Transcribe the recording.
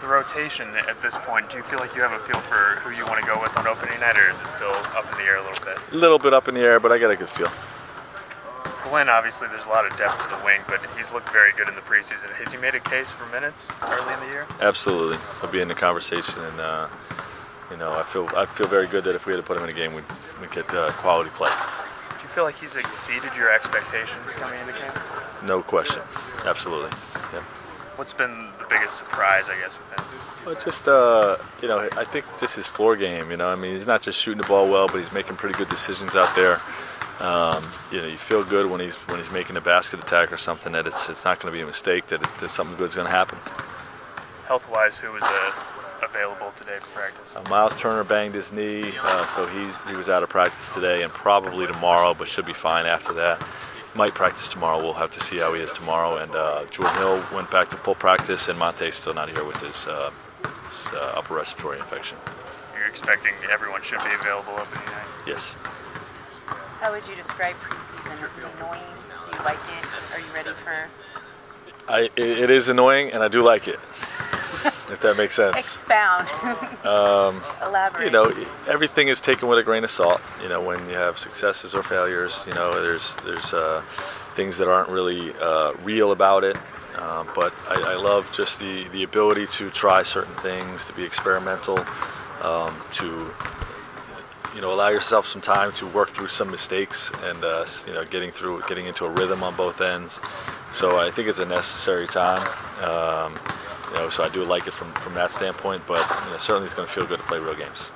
the rotation at this point, do you feel like you have a feel for who you want to go with on opening night, or is it still up in the air a little bit? A little bit up in the air, but I got a good feel. Glenn, obviously, there's a lot of depth at the wing, but he's looked very good in the preseason. Has he made a case for minutes early in the year? Absolutely, he'll be in the conversation, and uh, you know, I feel I feel very good that if we had to put him in a game, we'd, we'd get uh, quality play. Do you feel like he's exceeded your expectations coming into camp? No question, absolutely. Yep. What's been the biggest surprise, I guess, with him? Well, just uh, you know, I think just his floor game. You know, I mean, he's not just shooting the ball well, but he's making pretty good decisions out there. Um, you know, you feel good when he's when he's making a basket attack or something that it's it's not going to be a mistake that, it, that something good's going to happen. Health-wise, who was uh, available today for practice? Uh, Miles Turner banged his knee, uh, so he's he was out of practice today and probably tomorrow, but should be fine after that. Might practice tomorrow. We'll have to see how he is tomorrow. And uh, Jordan Hill went back to full practice, and Monta's still not here with his, uh, his uh, upper respiratory infection. You're expecting everyone should be available up opening night? Yes. How would you describe preseason? Is it annoying? Do you like it? Are you ready for? I, it, it is annoying, and I do like it. If that makes sense. Expound. Um, Elaborate. you know, everything is taken with a grain of salt. You know, when you have successes or failures, you know, there's there's uh, things that aren't really uh, real about it. Um, but I, I love just the the ability to try certain things, to be experimental, um, to you know allow yourself some time to work through some mistakes and uh, you know getting through getting into a rhythm on both ends. So I think it's a necessary time. Um, you know, so I do like it from, from that standpoint, but you know, certainly it's going to feel good to play real games.